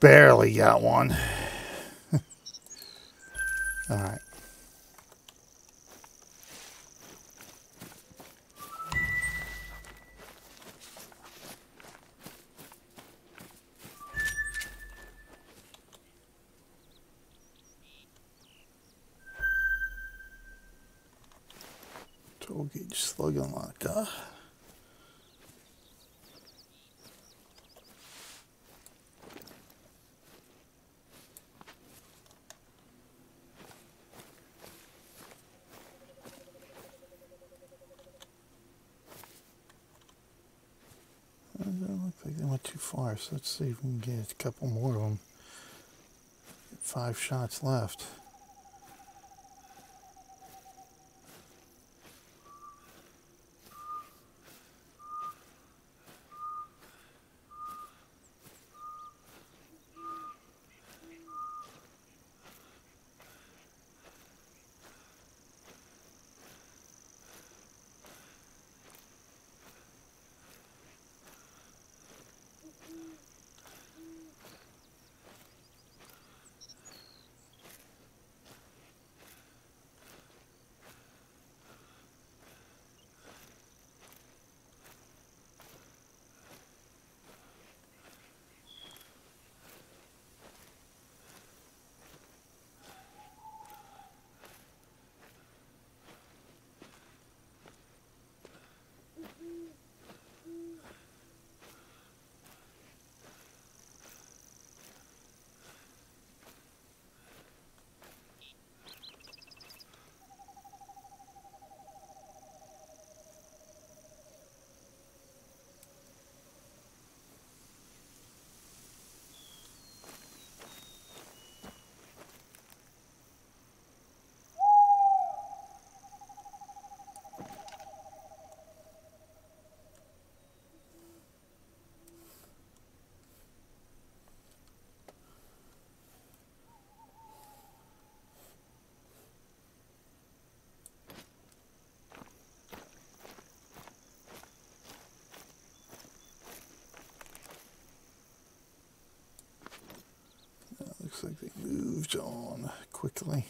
Barely got one. All right. 12 gauge slug unlocked? Doesn't look like they went too far, so let's see if we can get a couple more of them. Five shots left. Looks like they moved on quickly.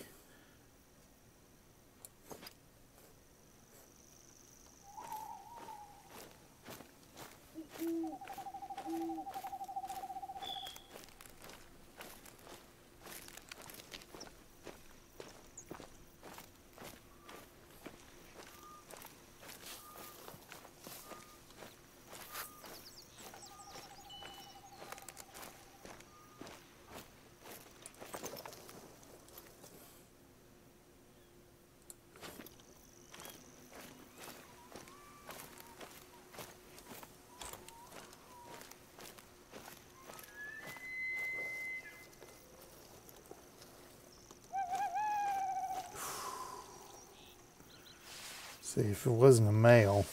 See, if it wasn't a male,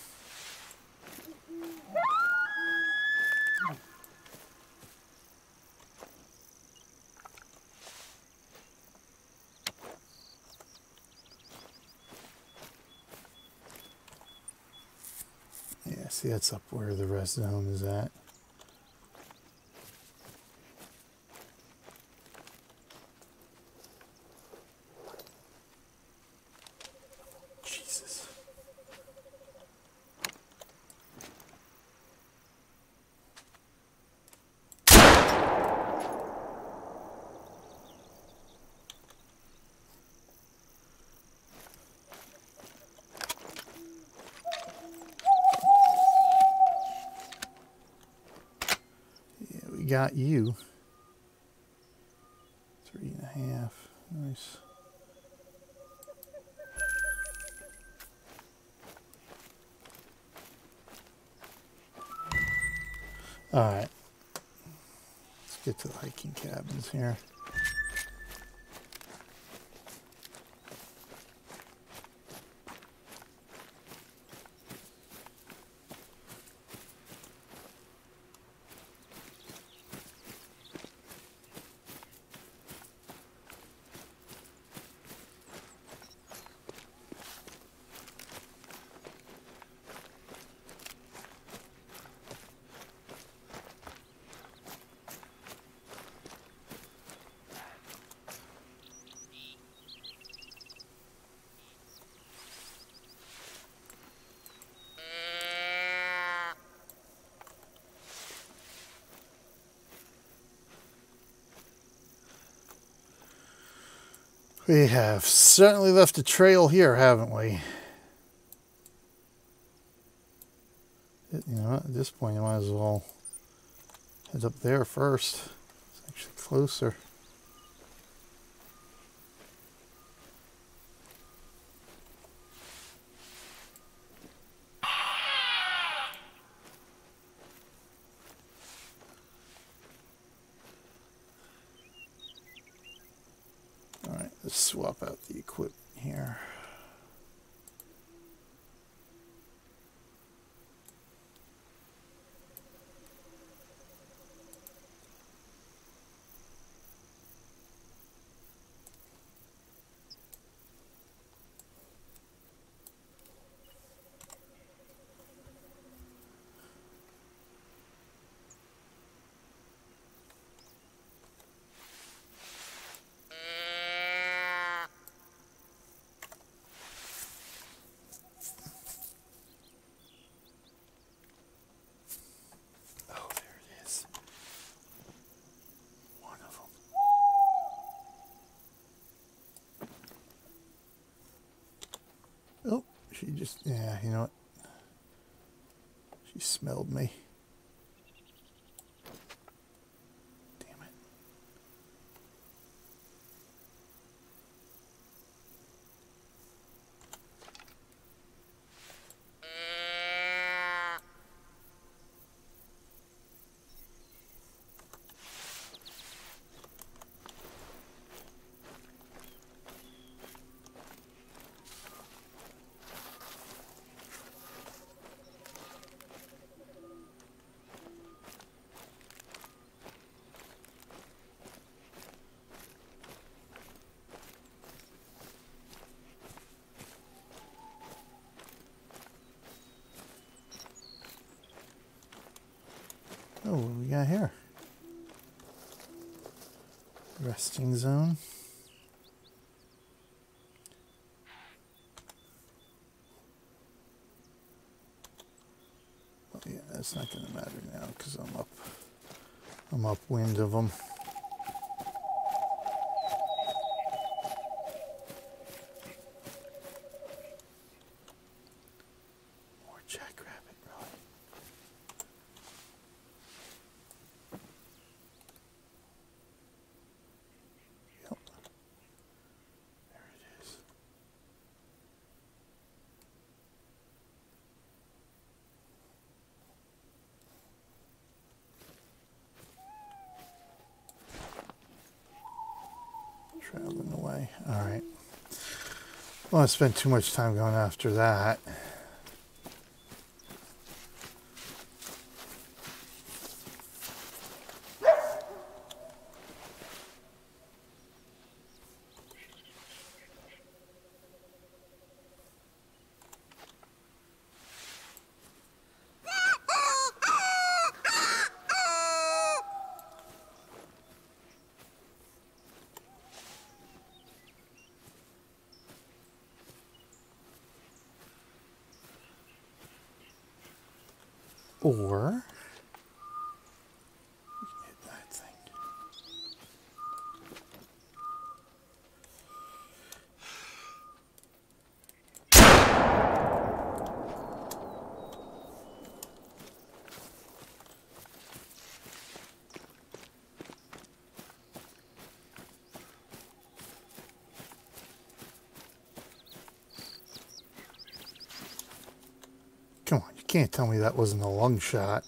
yeah, see, that's up where the rest of zone is at. Jesus. Yeah, you. Three and a half. Nice. All right. Let's get to the hiking cabins here. We have certainly left a trail here, haven't we? You know, at this point, you might as well head up there first. It's actually closer. Let's swap out the equipment here. She just, yeah, you know what? She smelled me. Oh, what we got here? Resting zone. Yeah, that's not to matter now because I'm up. I'm upwind of them. Traveling away. All right. Well, I spent too much time going after that. Or can't tell me that wasn't a lung shot.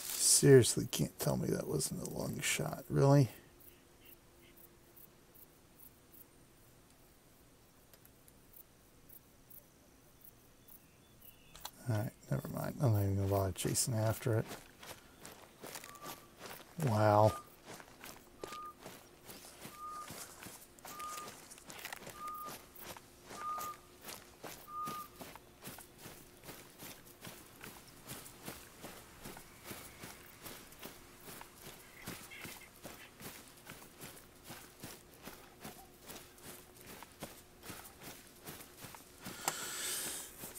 Seriously, can't tell me that wasn't a long shot. Really? chasing after it. Wow.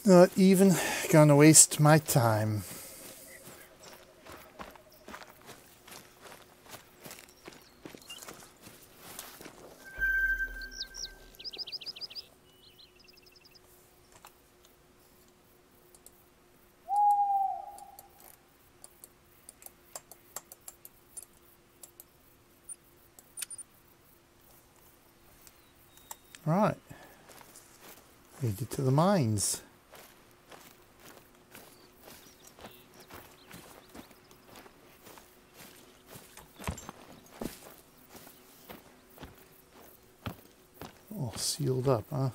Not even gonna waste my time. Mines. Sealed up, huh?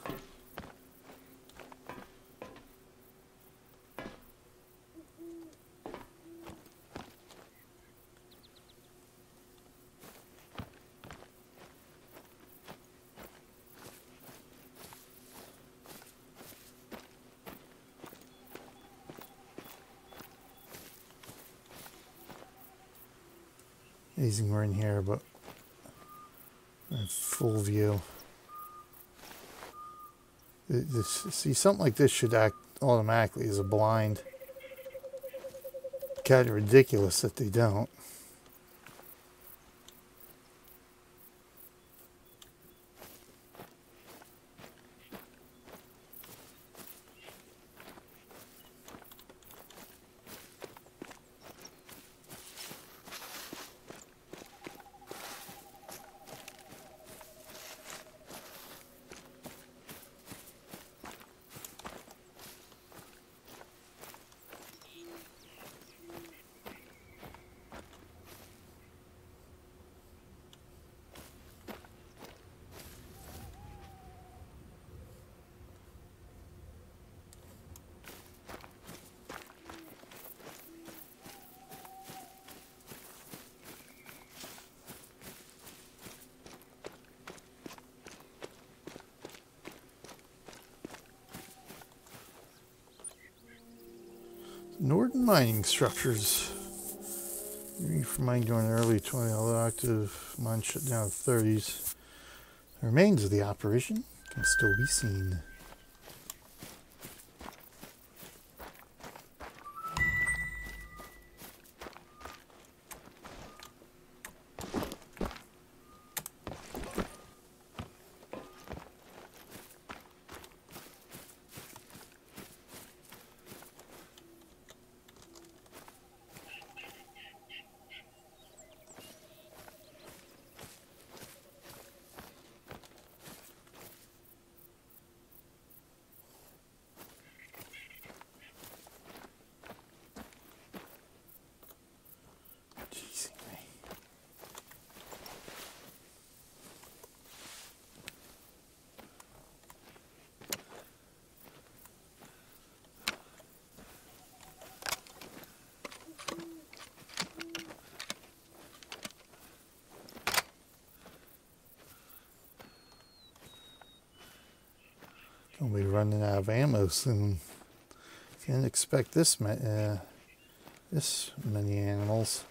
Amazing we're in here, but in full view. This, see, something like this should act automatically as a blind. Kind of ridiculous that they don't. Norden mining structures. Reef mine during the early 20, although active mine shut down in the 30s. The remains of the operation can still be seen. Gonna be running out of ammo soon. Can't expect this ma- uh, this many animals.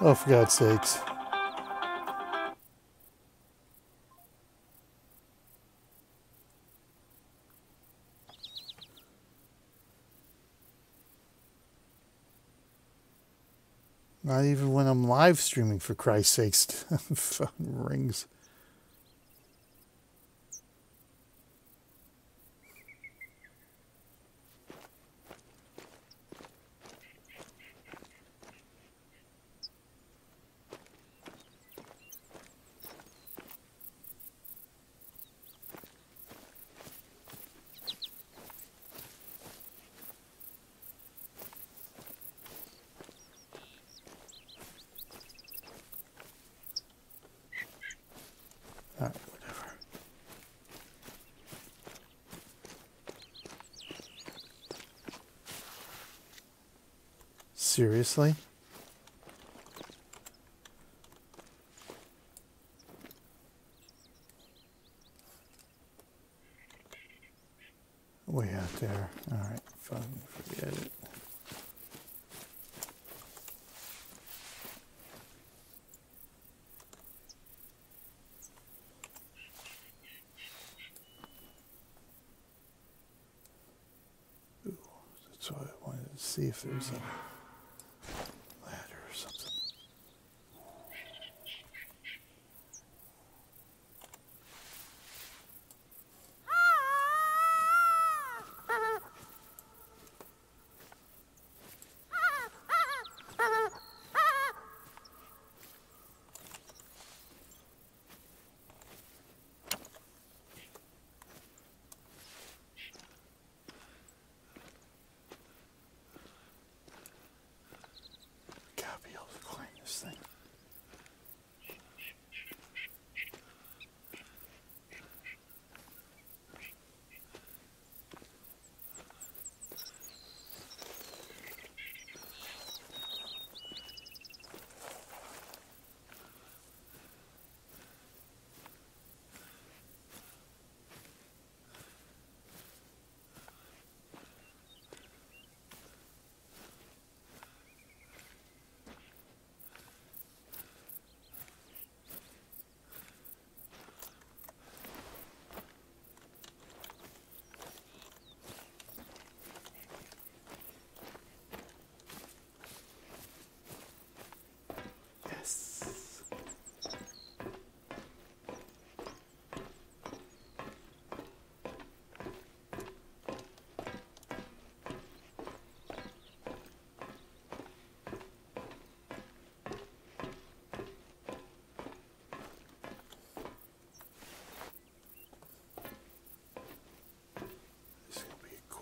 Oh, for God's sakes. Not even when I'm live streaming, for Christ's sakes. Phone rings. Alright, whatever. Seriously? Way out there. Alright, fine, forget it. That's why I wanted to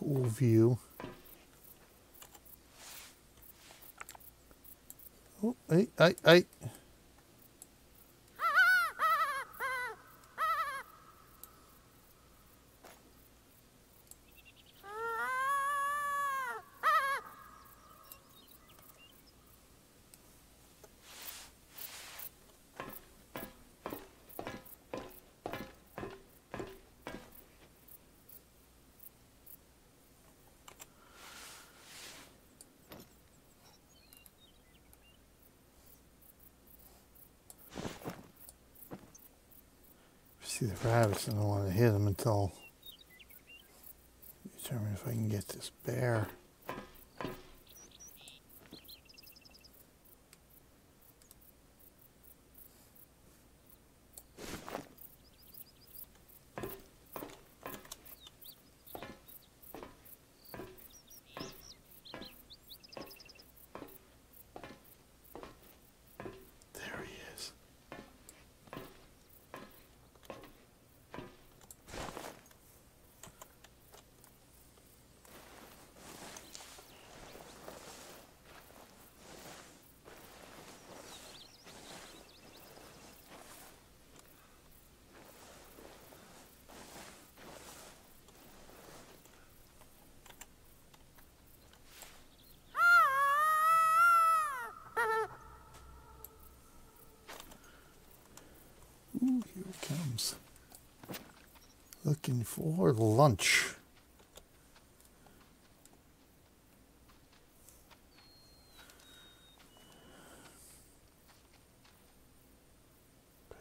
cool view. Oh, hey, hey, hey. Rabbits, I don't want to hit him until determine if I can get this bear. There he is. Ooh, comes. Looking for lunch.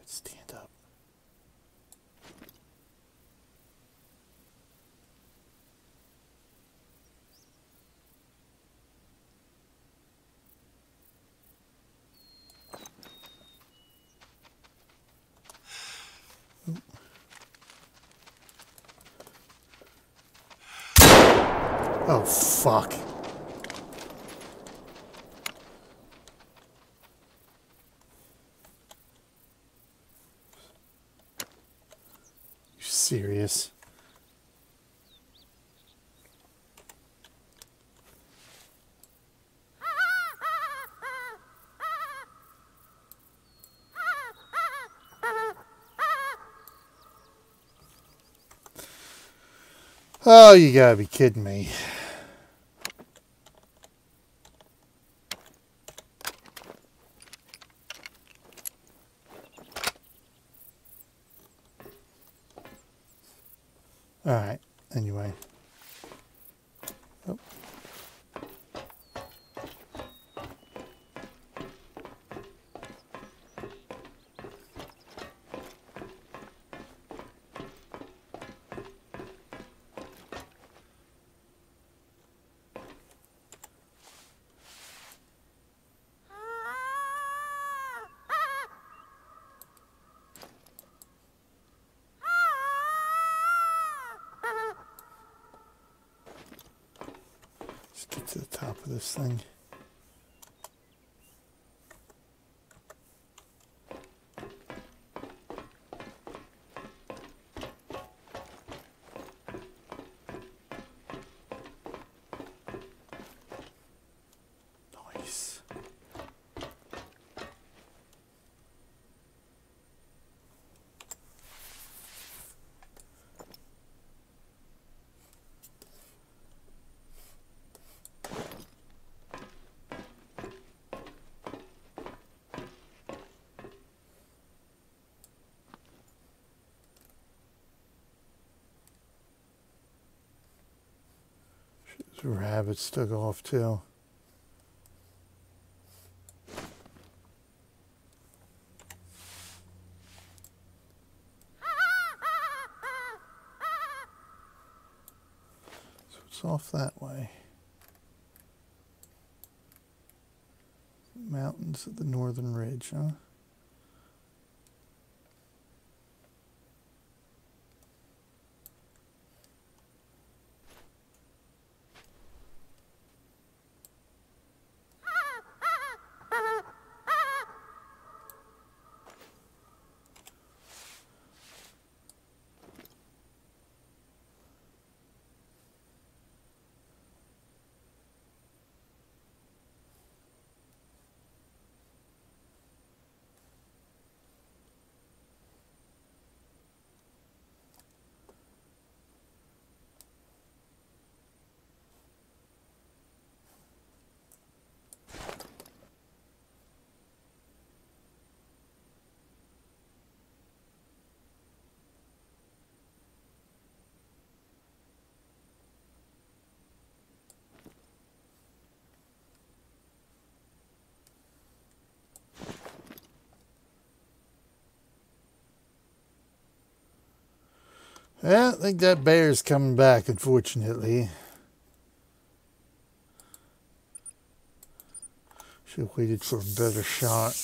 Stand up. Oh, fuck. You serious? Oh, you gotta be kidding me. All right. Anyway. Oh. Let's get to the top of this thing. Nice. Those rabbits took off too. So it's off that way. Mountains of the northern ridge, huh? I think that bear's coming back, unfortunately. Should have waited for a better shot.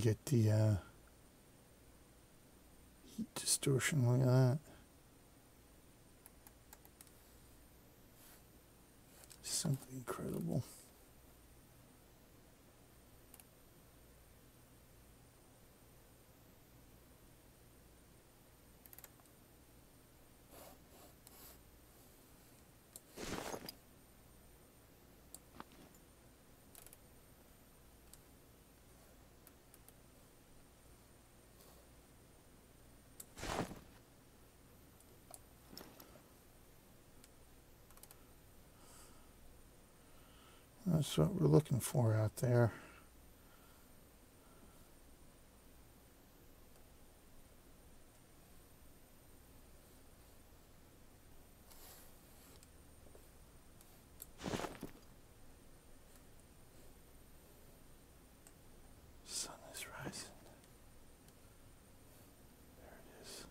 Get the uh, heat distortion. At that. Simply incredible. That's what we're looking for out there. Sun is rising. There it is.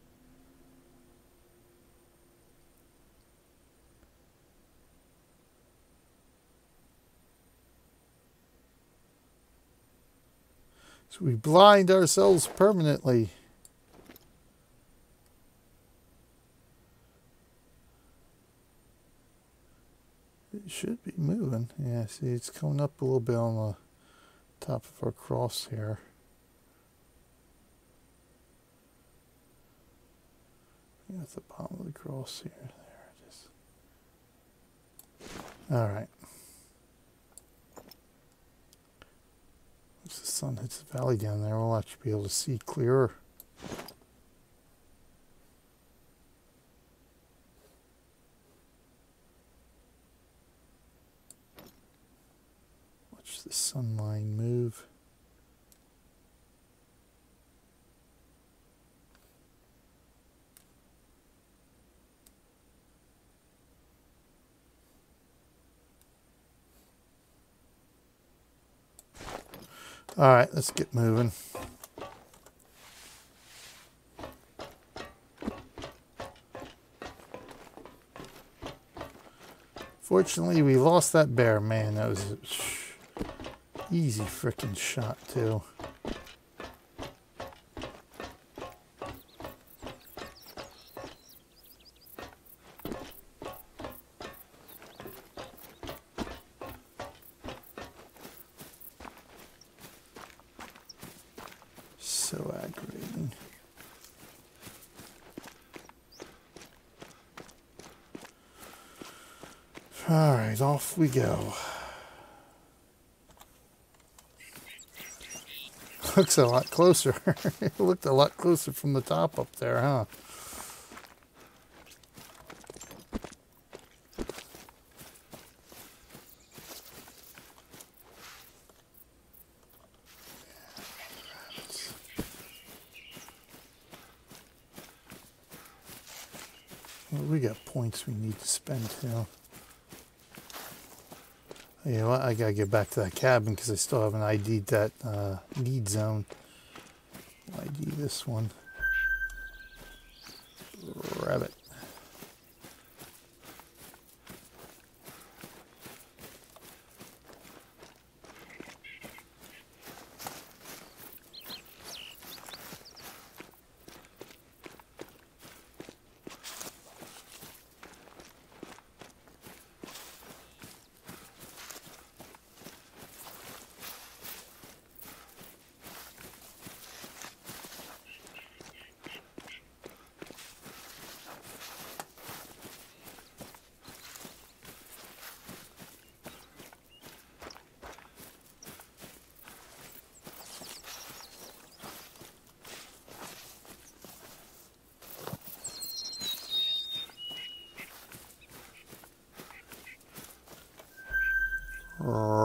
So we blind ourselves permanently. It should be moving. Yeah, see, it's coming up a little bit on the top of our cross here. At the bottom of the cross here. There it is. All right. Once the sun hits the valley down there, we'll actually be able to see clearer. Watch the sun line move. All right, let's get moving. Fortunately, we lost that bear. Man, that was easy freaking shot, too. We go. Looks a lot closer. it looked a lot closer from the top up there, huh? We got points we need to spend too. Yeah, well, I gotta get back to that cabin because I still haven't ID'd that uh, need zone. ID this one. Rabbit. Rabbit.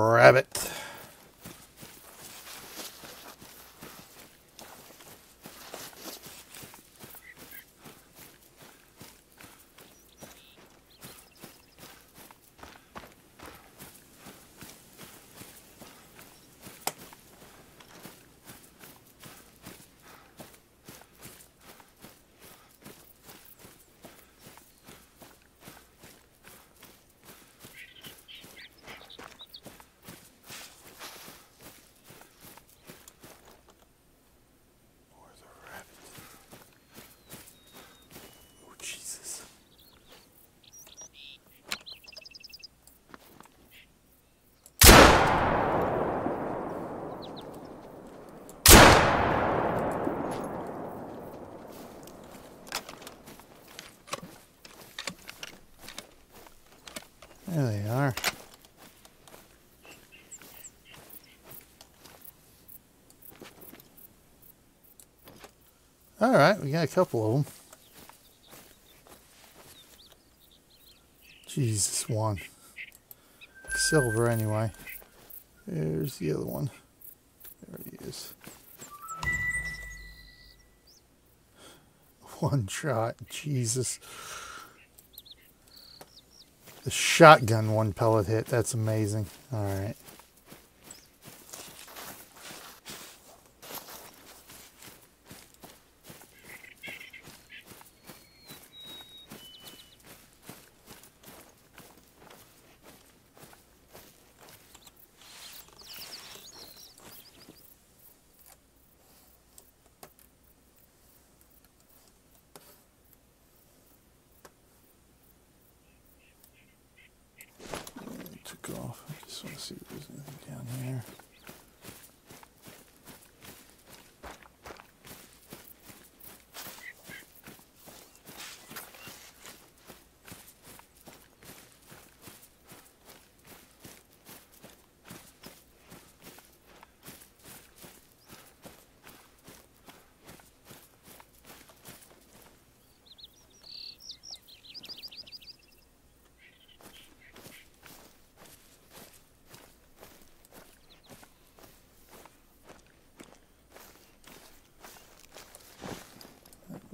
All right, we got a couple of them. Jesus, one. Silver, anyway. There's the other one. There he is. One shot. Jesus. The shotgun one pellet hit. That's amazing. All right. Took off. I just want to see if there's anything down here.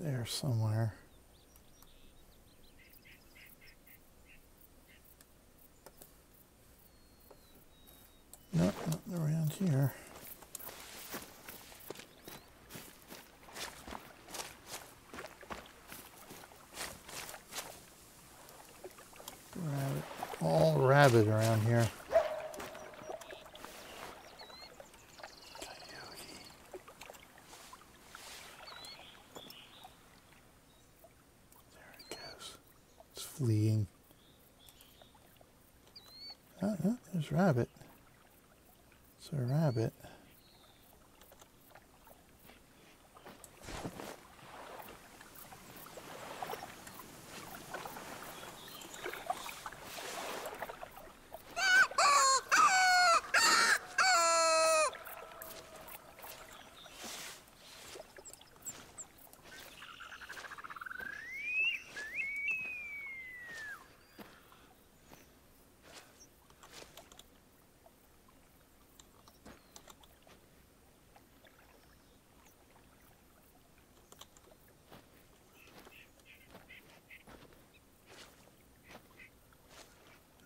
there somewhere. Nope, nothing around here. Rabbit, all rabbit around here. fleeing. Oh, oh, there's rabbit. It's a rabbit.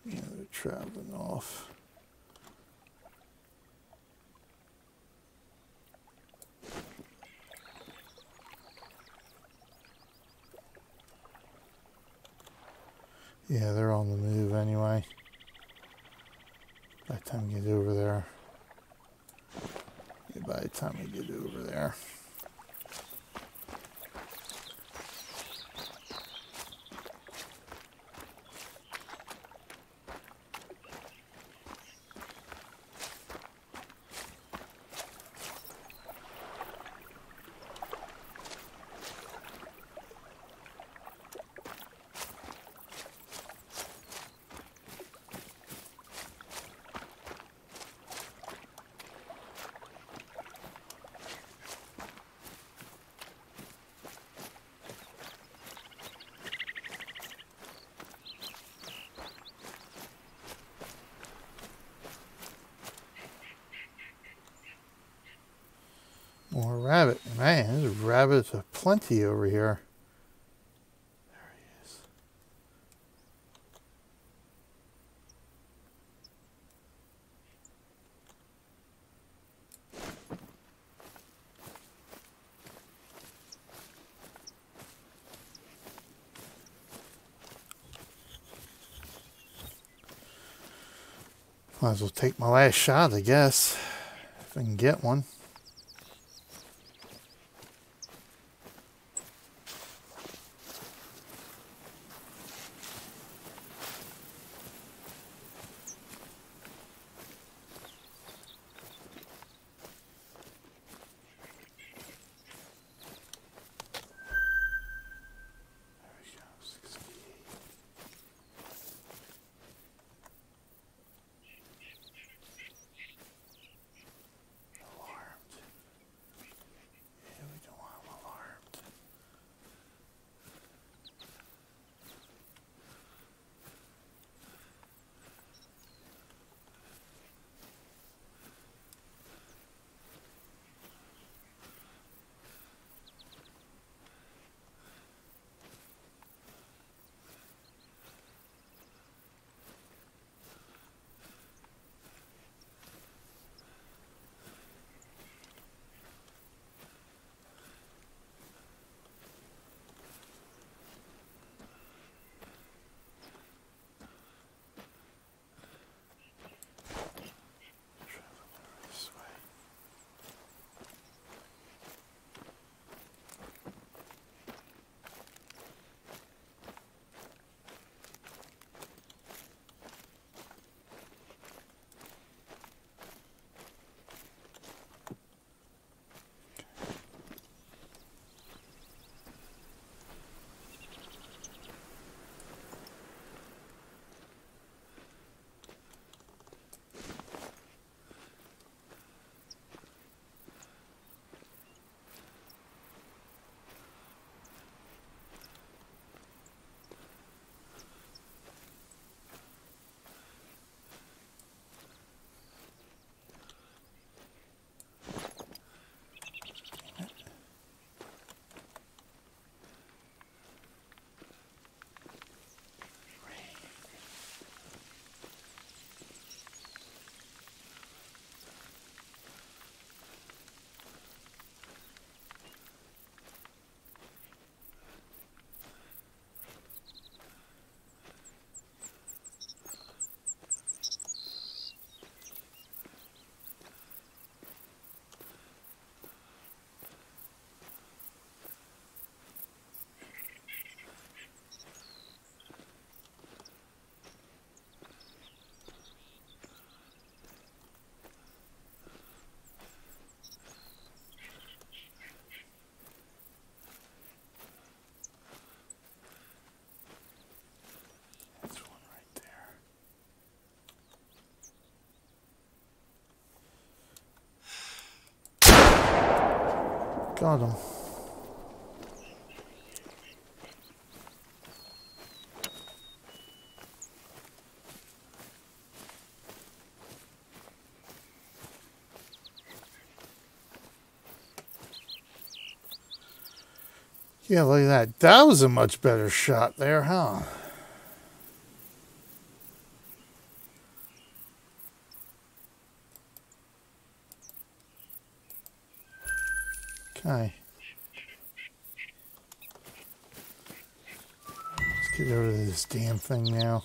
Yeah, they're traveling off. Yeah, they're on the move anyway. By the time we get over there. Yeah, by the time we get over there. More rabbit. Rabbits aplenty over here. There he is. Might as well take my last shot, I guess, if I can get one. Got him. Yeah, look at that. That was a much better shot there, huh? Okay. Let's get rid of this damn thing now.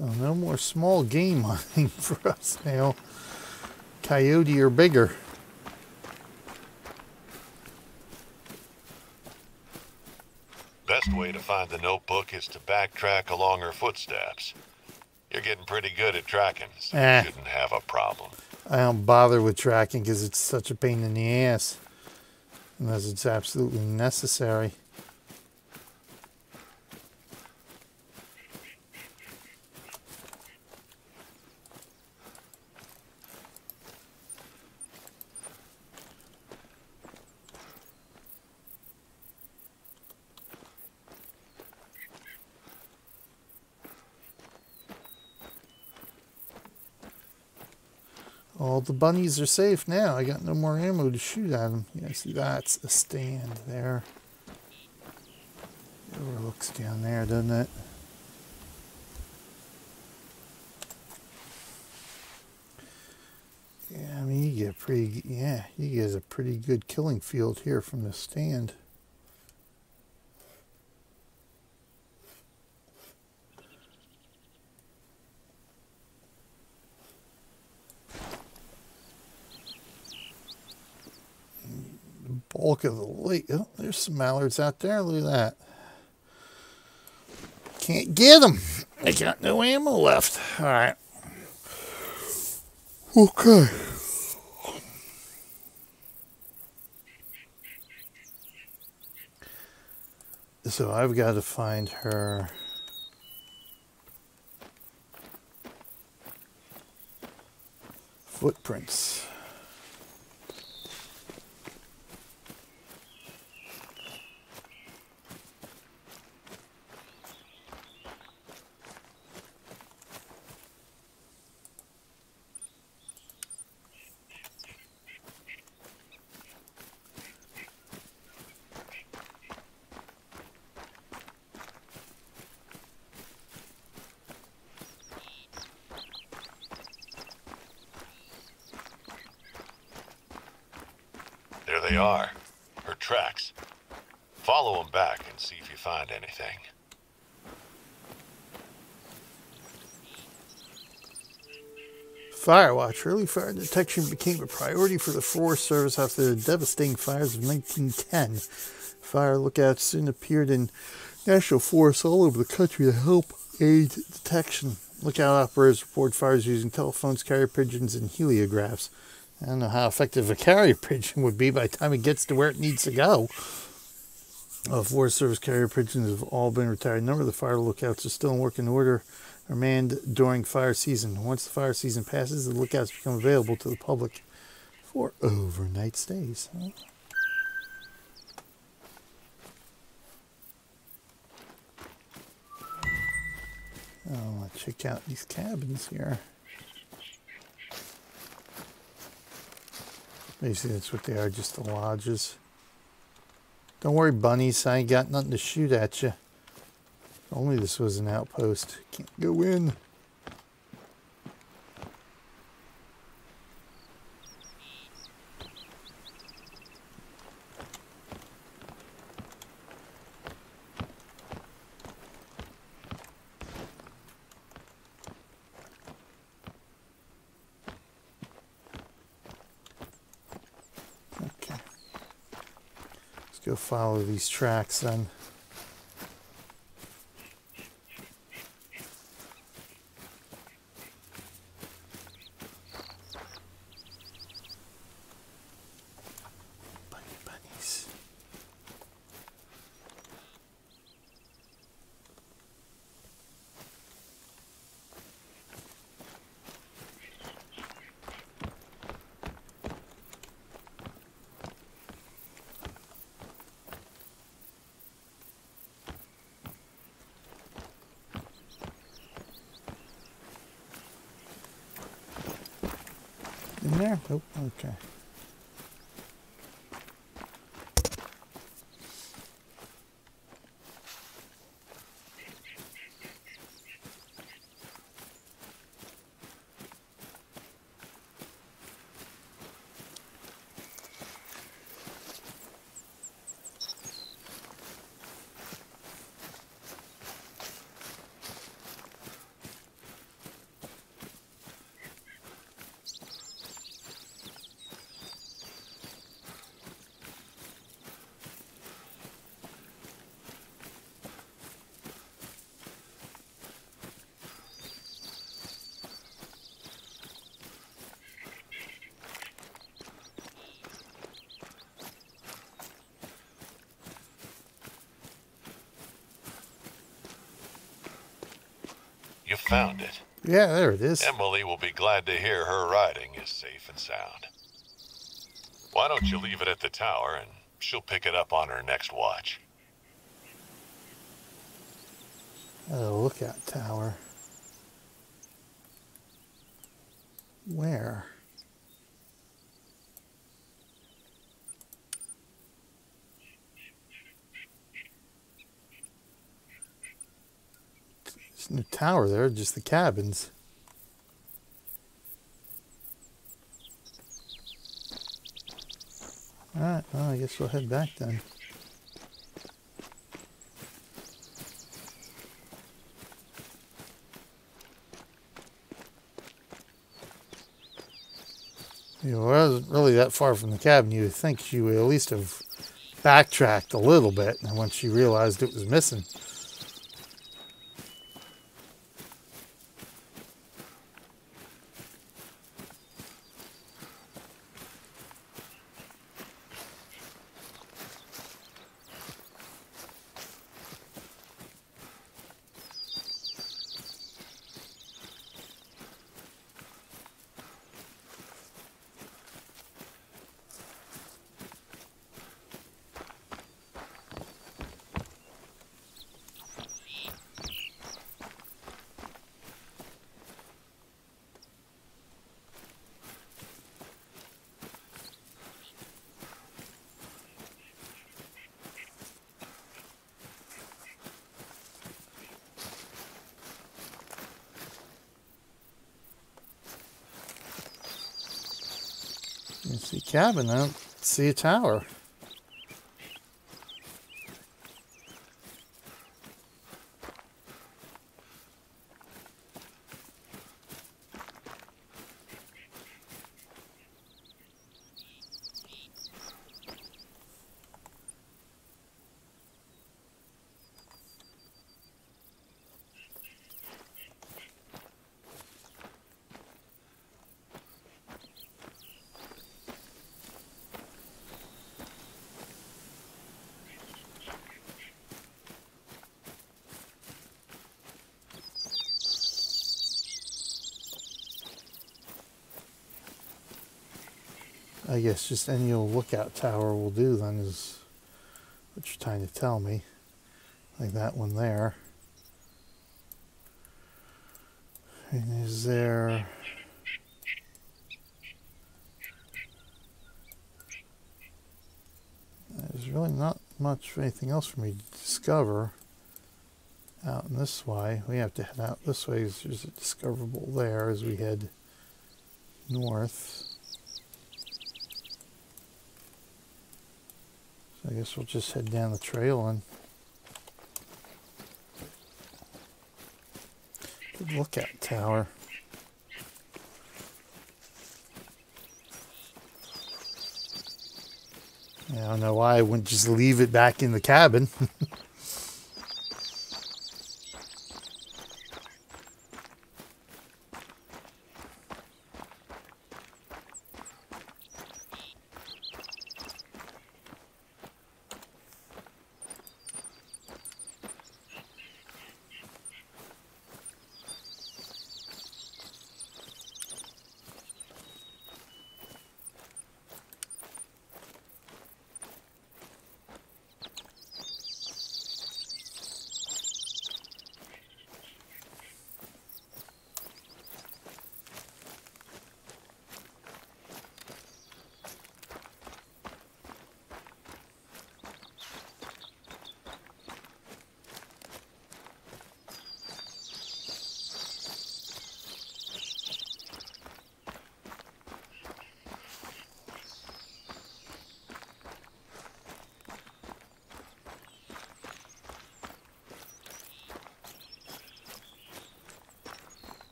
Oh, no more small game hunting for us now. Coyote or bigger. Best way to find the notebook is to backtrack along her footsteps. You're getting pretty good at tracking, so Eh. you shouldn't have a problem. I don't bother with tracking because it's such a pain in the ass. Unless it's absolutely necessary. The bunnies are safe now. I got no more ammo to shoot at them. Yeah, see, that's a stand there. It overlooks down there, doesn't it? Yeah, I mean, you get pretty, yeah, you get a pretty good killing field here from the stand. bulk of the lake. Oh, there's some mallards out there. Look at that. Can't get them. I got no ammo left. All right. Okay. So I've got to find her. Footprints. There they are. Her tracks. Follow them back and see if you find anything. Firewatch. Early fire detection became a priority for the Forest Service after the devastating fires of 1910. Fire lookouts soon appeared in national forests all over the country to help aid detection. Lookout operators report fires using telephones, carrier pigeons, and heliographs. I don't know how effective a carrier pigeon would be by the time it gets to where it needs to go. Uh, Forest Service carrier pigeons have all been retired. A number of the fire lookouts are still in working order are manned during fire season. Once the fire season passes, the lookouts become available to the public for overnight stays. Oh, let's check out these cabins here. Basically, that's what they are, just the lodges. Don't worry, bunnies. I ain't got nothing to shoot at you. Only this was an outpost. Can't go in. Okay. Let's go follow these tracks then. Found it. Yeah, there it is. Emily will be glad to hear her riding is safe and sound. Why don't you leave it at the tower and she'll pick it up on her next watch? Uh, A lookout tower. Where? There's no tower there, just the cabins. Alright, well, I guess we'll head back then. You wasn't really that far from the cabin. You would think she would at least have backtracked a little bit and once she realized it was missing. You see cabin, I don't see a tower. I guess just any old lookout tower will do then is what you're trying to tell me. Like that one there. And is there there's really not much anything else for me to discover out in this way. We have to head out this way there's a discoverable there as we head north. I guess we'll just head down the trail and good lookout tower. I don't know why I wouldn't just leave it back in the cabin.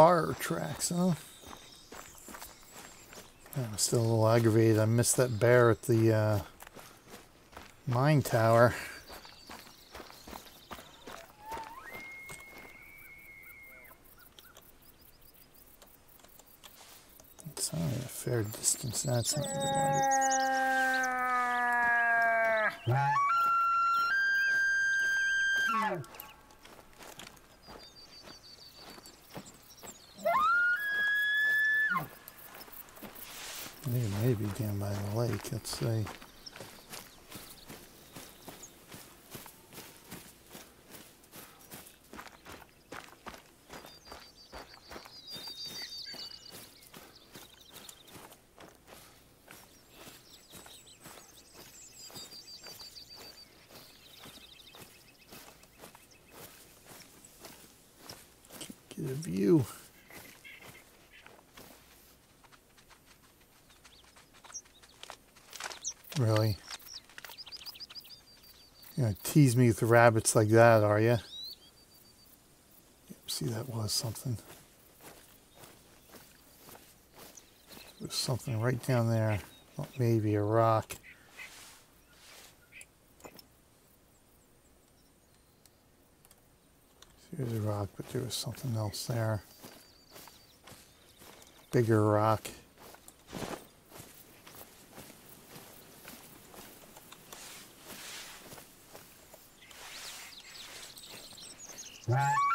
bar tracks, huh? I'm still a little aggravated. I missed that bear at the uh, mine tower. It's only a fair distance. That's not really Let's see. Get a view. Really? You know, tease me with rabbits like that, are you? See, that was something. There's something right down there. Oh, maybe a rock. There's a rock, but there was something else there. Bigger rock. Right.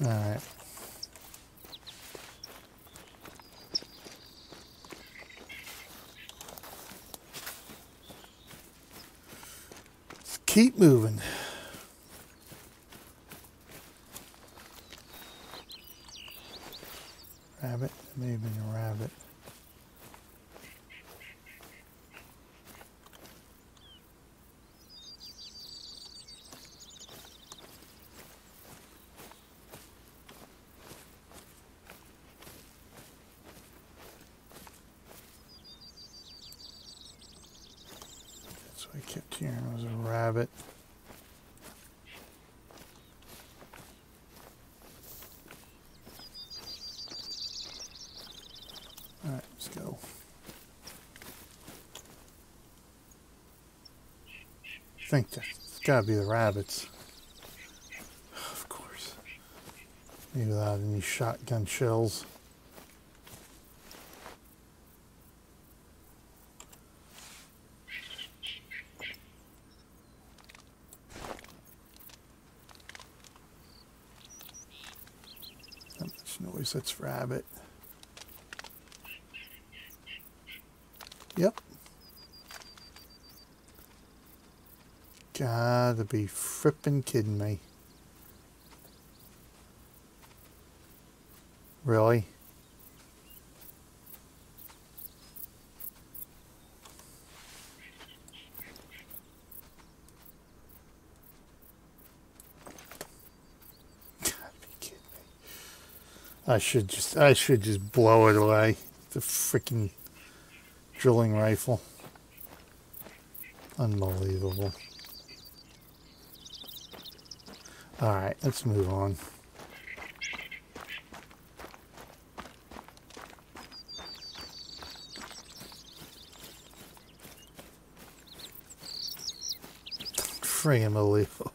Alright. Keep moving. Rabbit? Maybe a rabbit. So I kept hearing it was a rabbit. All right, let's go. I think that's gotta be the rabbits. Of course. Maybe without any shotgun shells. That much noise, that's rabbit. Yep. Gotta be frippin' kidding me. Really? I should just I should just blow it away. The freaking drilling rifle. Unbelievable. Alright, let's move on. Friggin' unbelievable.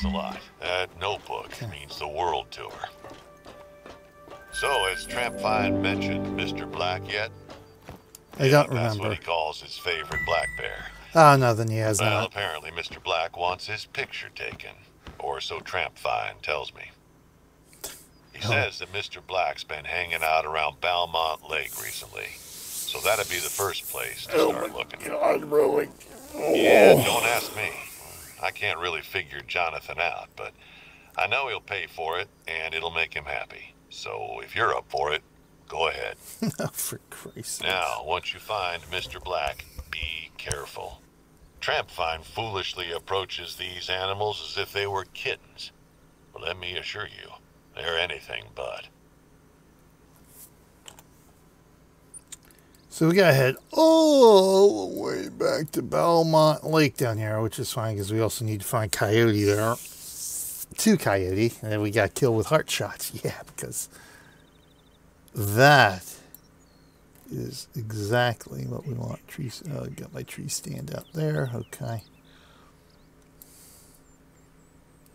Thanks a lot. That notebook means the world to her. So, has Tramp Fine mentioned Mr. Black yet? I don't remember. That's what he calls his favorite black bear. Oh, no, then he has Well, not. apparently Mr. Black wants his picture taken, or so Tramp Fine tells me. He Oh. says that Mr. Black's been hanging out around Balmont Lake recently, so that'd be the first place to Oh start looking. God, really? Yeah, oh. don't ask me. I can't really figure Jonathan out, but I know he'll pay for it, and it'll make him happy. So if you're up for it, go ahead. For Christ's. Now, once you find Mr. Black, be careful. Tramp Fine foolishly approaches these animals as if they were kittens. But let me assure you, they're anything but. So we gotta head all the way back to Belmont Lake down here, which is fine because we also need to find Coyote there. Two Coyote, and then we got killed with heart shots. Yeah, because that is exactly what we want. Trees. Oh, got my tree stand out there. Okay.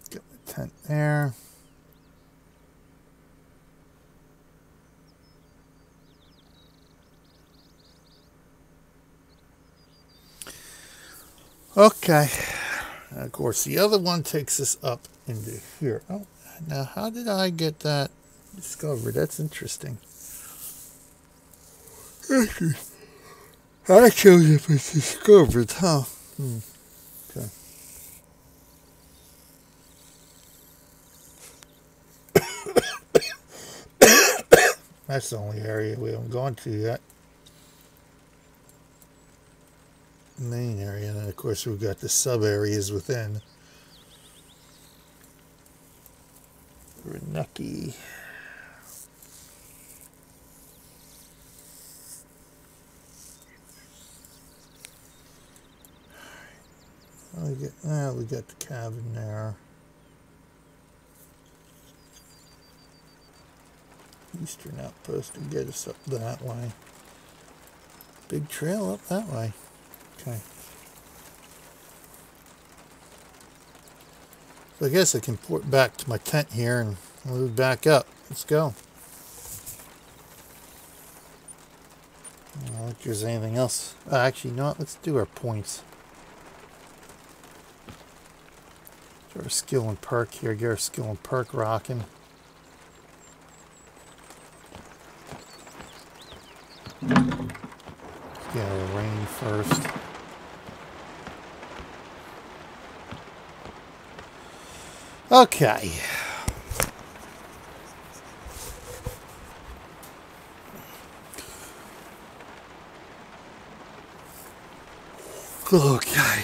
Got my tent there. Okay. Of course, the other one takes us up into here. Oh, now how did I get that discovered? That's interesting. I chose if it's discovered, huh? Hmm. Okay. That's the only area we haven't gone to yet. Main area, and of course we've got the sub areas within. Reneki. We get, ah, we got the cabin there. Eastern outpost to get us up that way. Big trail up that way. Okay. So I guess I can port back to my tent here and move back up. Let's go. I don't think there's anything else. Uh, actually, you know what? Let's do our points. Do our skill and perk here. Get our skill and perk rocking. Get our rain first. Okay. Okay.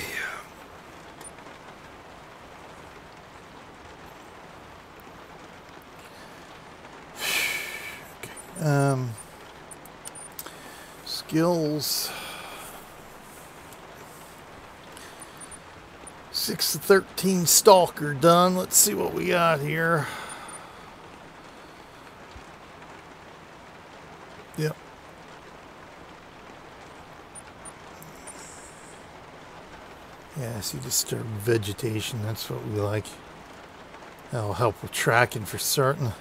Um, skills. 6 to 13 stalker done. Let's see what we got here. Yep. Yeah, see disturbed vegetation. That's what we like. That'll help with tracking for certain.